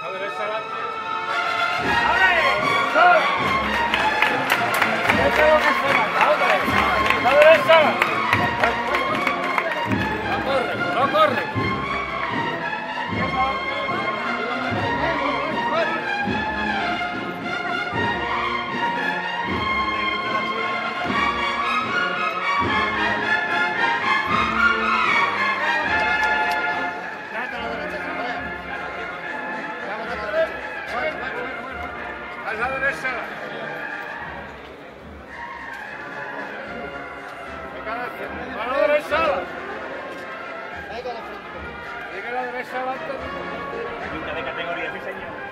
¡Abre! ¡Sol! La derecha. A la derecha. Sigue a la derecha de categoría, sí señor.